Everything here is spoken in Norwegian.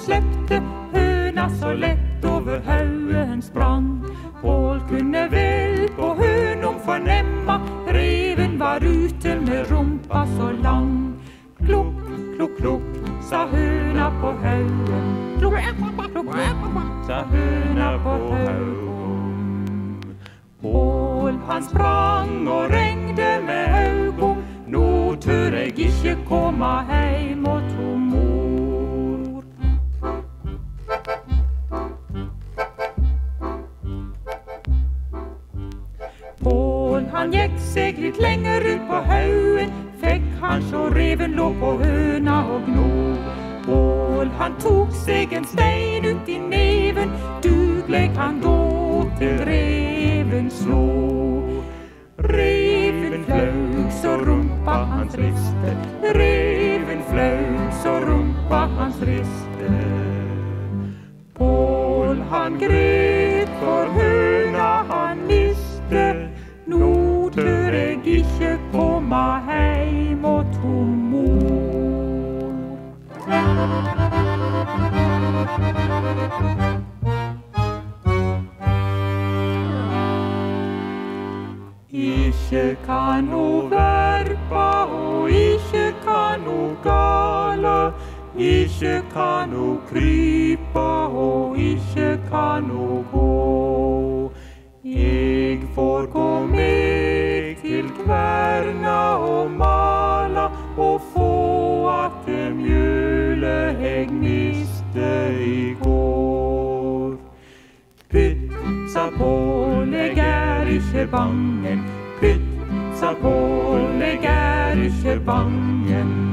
slepte høna så lett over haugen sprang. Pål kunne vel på hønom fornemma, reven var ute med rumpa så lang. Klukk, klukk, klukk, sa høna på haugen. Klukk, klukk, klukk, sa høna på haugen. Pål han sprang og regde med augo, nå tør eg ikkje komma heim han gikk seg litt lenger ut på haugen, fikk han sjå reven lå på høna og gno. Pål han tok seg en stein ut i neven, dugleg han gå til reven slo. Reven flaug så rumpa hans riste, reven flaug så rumpa hans riste. Pål han gret eg ikkje komma heim og to mor. Ikkje kan ho verpa og ikkje kan ho gala. Ikkje kan ho krypa mjölet eg miste i går. Pytsa Pål, eg er ikke bangen. Pytsa Pål, eg er ikke bangen.